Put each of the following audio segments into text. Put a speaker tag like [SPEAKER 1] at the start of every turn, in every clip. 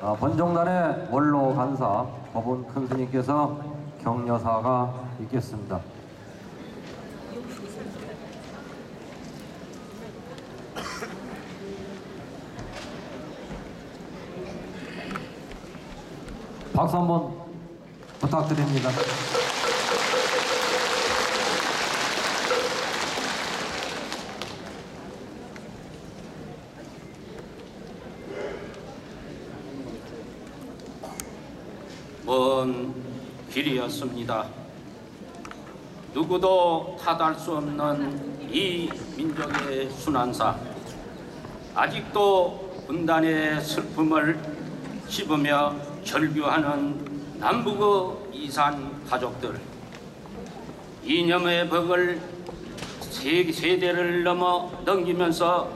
[SPEAKER 1] 아, 번종단의 원로 간사 법원 큰 스님께서 격려사가 있겠습니다. 박수 한번 부탁드립니다.
[SPEAKER 2] 먼 길이었습니다. 누구도 타달 수 없는 이 민족의 순환사. 아직도 분단의 슬픔을 씹으며 절규하는 남북의 이산 가족들. 이념의 벽을 세- 세대를 넘어 넘기면서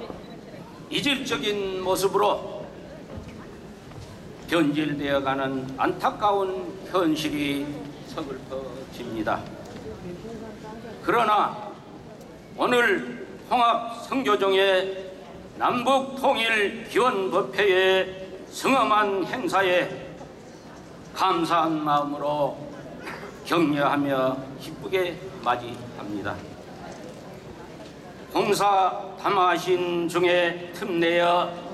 [SPEAKER 2] 이질적인 모습으로 변질되어가는 안타까운 현실이 서글퍼집니다. 그러나 오늘 홍합 성교정의 남북 통일 기원 법회의 성엄한 행사에 감사한 마음으로 격려하며 기쁘게 맞이합니다. 공사 담화신 중에 틈내어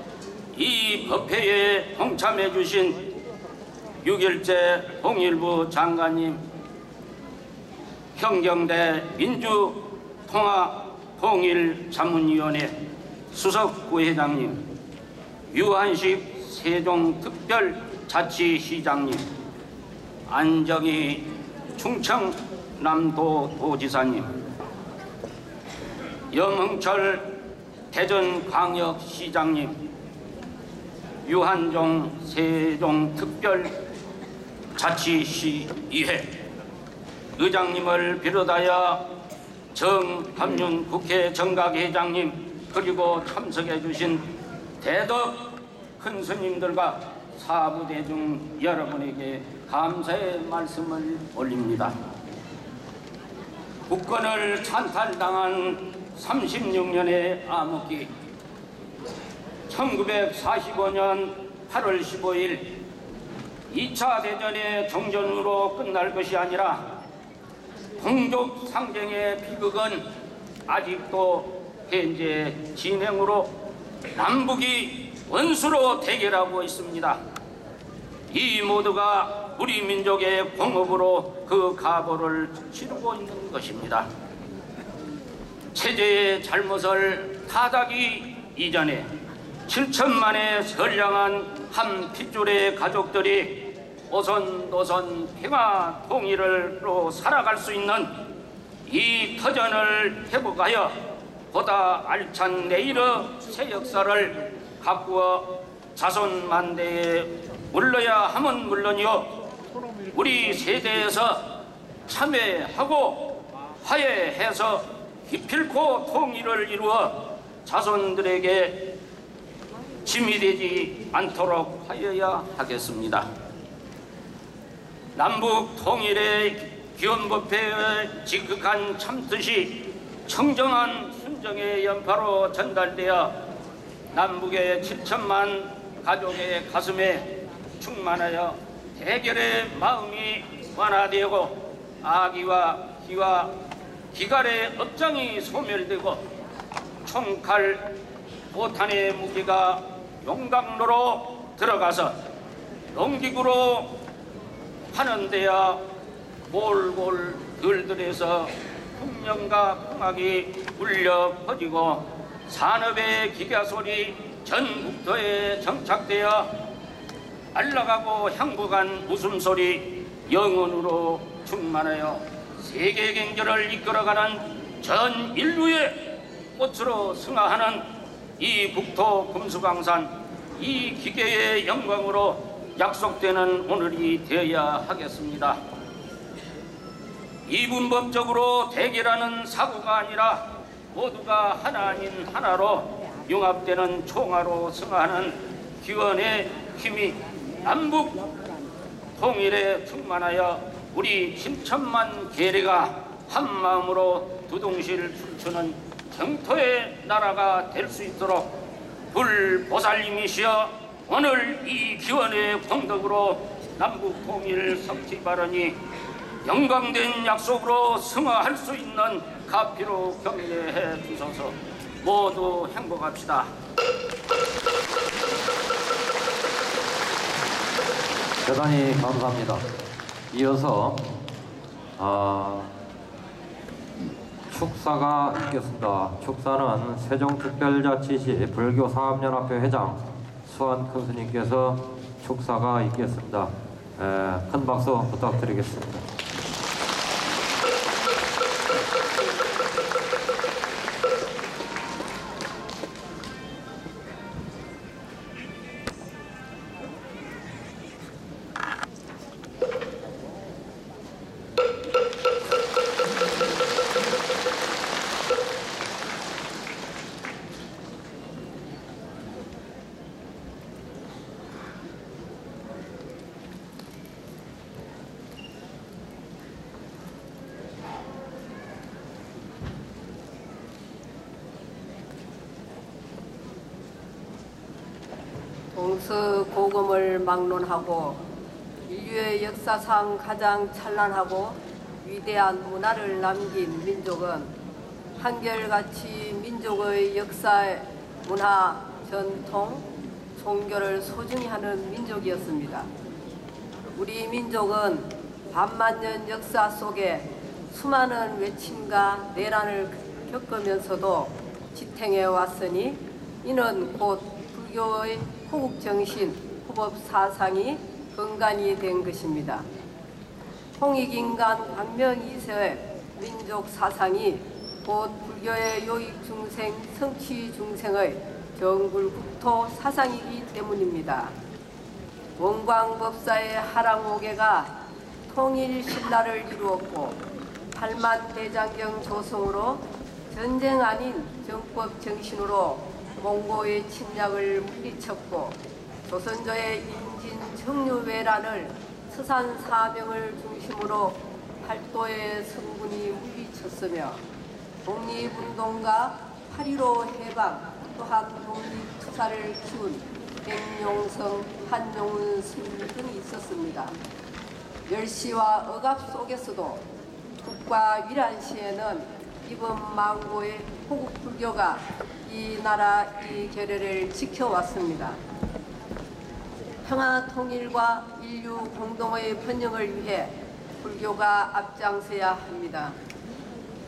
[SPEAKER 2] 이 법회에 동참해 주신 유결재 통일부 장관님, 형경대 민주통합통일자문위원회 수석부회장님, 유한식 세종특별자치시장님, 안정희 충청남도 도지사님, 염흥철 대전광역시장님, 유한종 세종특별자치시의회 의장님을 비롯하여 정함윤 국회 정각회장님 그리고 참석해 주신 대덕 큰 스님들과 사부대중 여러분에게 감사의 말씀을 올립니다. 국권을 찬탈당한 36년의 암흑기 1945년 8월 15일 2차 대전의 정전으로 끝날 것이 아니라 동족 상쟁의 비극은 아직도 현재 진행으로 남북이 원수로 대결하고 있습니다. 이 모두가 우리 민족의 공업으로 그 가보를 치르고 있는 것입니다. 체제의 잘못을 타닥이 이전에 7천만의 선량한 한 핏줄의 가족들이 오손도손 평화 통일로 살아갈 수 있는 이 터전을 회복하여 보다 알찬 내일의 새 역사를 가꾸어 자손만대에 물러야 함은 물론이요. 우리 세대에서 참회하고 화해해서 기필코 통일을 이루어 자손들에게 짐이 되지 않도록 하여야 하겠습니다. 남북 통일의 기원법회의 지극한 참뜻이 청정한 순정의 연파로 전달되어 남북의 7천만 가족의 가슴에 충만하여 대결의 마음이 완화되고 아기와 기와 기갈의 업장이 소멸되고 총칼 보탄의 무기가 용광로로 들어가서 농기구로 하는 데야 몰골 들들에서 풍령과 풍악이 울려 퍼지고 산업의 기가 소리 전국도에 정착되어 알라가고 향부간 웃음소리 영혼으로 충만하여 세계 경제를 이끌어가는 전 인류의 꽃으로 승화하는 이 국토 금수강산 이 기계의 영광으로 약속되는 오늘이 되어야 하겠습니다. 이분법적으로 대결하는 사고가 아니라 모두가 하나 아닌 하나로 융합되는 총화로 승화하는 기원의 힘이 남북 통일에 충만하여 우리 7천만 계리가 한 마음으로 두둥실 춤추는 경토의 나라가 될 수 있도록 불보살님이시여 오늘 이 기원의 공덕으로 남북 통일 성취 발언이 영광된 약속으로 승화할 수 있는 가피로 격려해 주셔서 모두 행복합시다.
[SPEAKER 1] 대단히 감사합니다. 이어서 아, 축사가 있겠습니다. 축사는 세종특별자치시 불교사업연합회 회장 수환 큰스님께서 축사가 있겠습니다. 에, 큰 박수 부탁드리겠습니다.
[SPEAKER 3] 동서고금을 막론하고 인류의 역사상 가장 찬란하고 위대한 문화를 남긴 민족은 한결같이 민족의 역사, 문화, 전통, 종교를 소중히 하는 민족이었습니다. 우리 민족은 반만년 역사 속에 수많은 외침과 내란을 겪으면서도 지탱해 왔으니 이는 곧 불교의 호국 정신, 후법 사상이 근간이 된 것입니다. 홍익인간 광명 이세의 민족 사상이 곧 불교의 요익 중생, 성취 중생의 정불국토 사상이기 때문입니다. 원광법사의 하랑오계가 통일 신라를 이루었고 팔만 대장경 조성으로 전쟁 아닌 정법 정신으로 몽고의 침략을 물리쳤고 조선조의 임진 정유회란을 서산 사명을 중심으로 팔도의 성군이 물리쳤으며 독립운동가 8.15 해방 또한 독립투사를 키운 백용성, 한용운 스님 등이 있었습니다. 멸시와 억압 속에서도 국가 위란 시에는 이번 망고의 호국 불교가 이 나라 이 결례를 지켜왔습니다. 평화 통일과 인류 공동의 번영을 위해 불교가 앞장서야 합니다.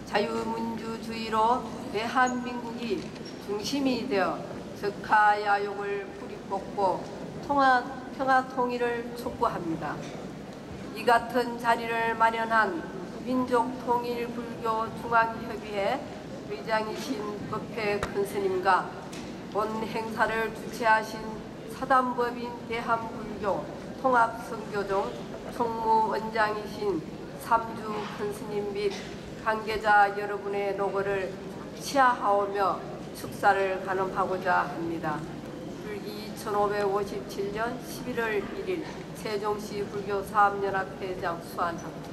[SPEAKER 3] 자유민주주의로 대한민국이 중심이 되어 적하야욕을 뿌리뽑고 통화, 평화 통일을 촉구합니다. 이 같은 자리를 마련한 민족통일불교 중앙협의회 의장이신 법회 큰스님과 본 행사를 주최하신 사단법인 대한불교 통합선교종 총무원장이신 삼주 큰스님 및 관계자 여러분의 노고를 치하하오며 축사를 가늠하고자 합니다. 불기 1557년 11월 1일 세종시 불교 사업연합회장 수안합니다.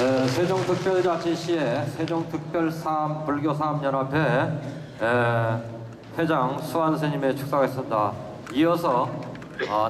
[SPEAKER 1] 에, 세종특별자치시의 세종특별사업 불교사업연합회 에, 회장 수환 스님의 축사가 있습니다. 이어서 어,